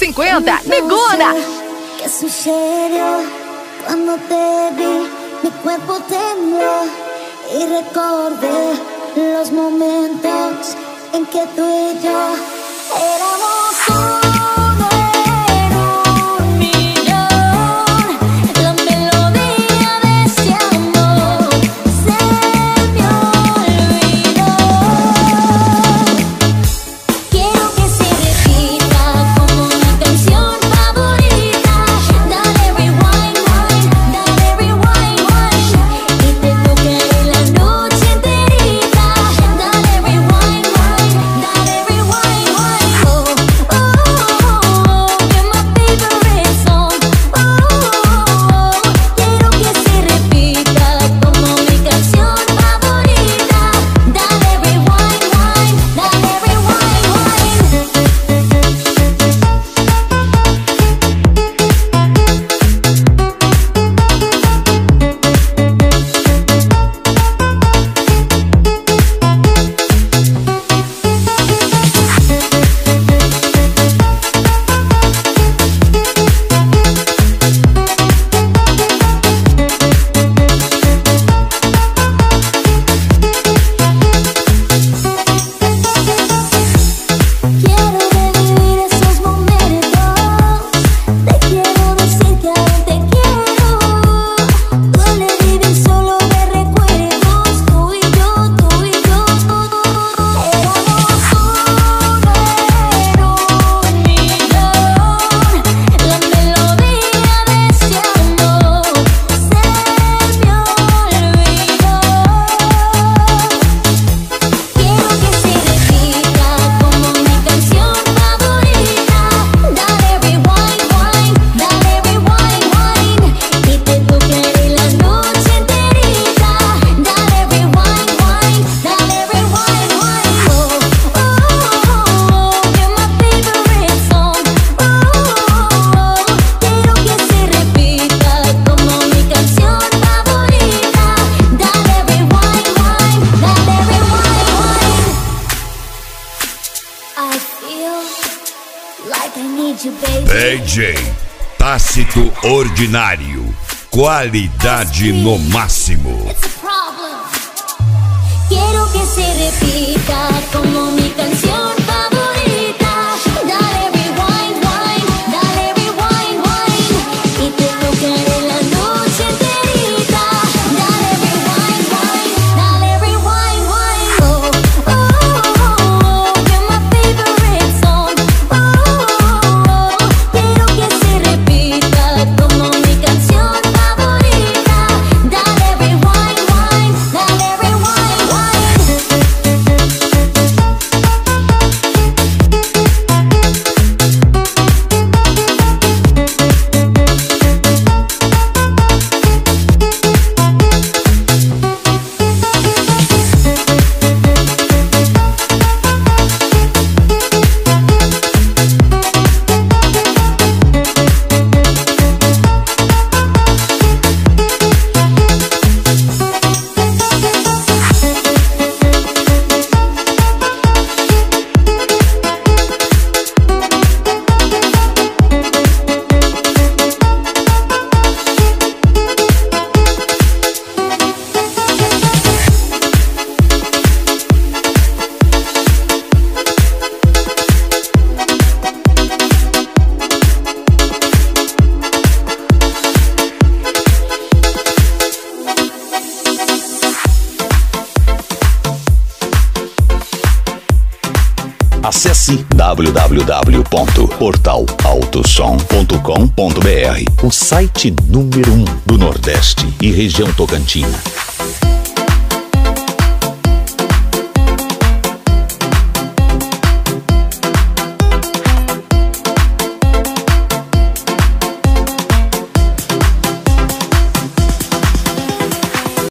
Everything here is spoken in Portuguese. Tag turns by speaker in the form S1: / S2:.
S1: 250. Negona.
S2: ¿Qué sucedió cuando te vi? Mi cuerpo tembló y recordé los momentos en que tú y yo
S3: Ordinário. Qualidade no máximo.
S2: Quero que se repita
S3: www.portalautosom.com.br, o site número um do Nordeste e região Tocantina.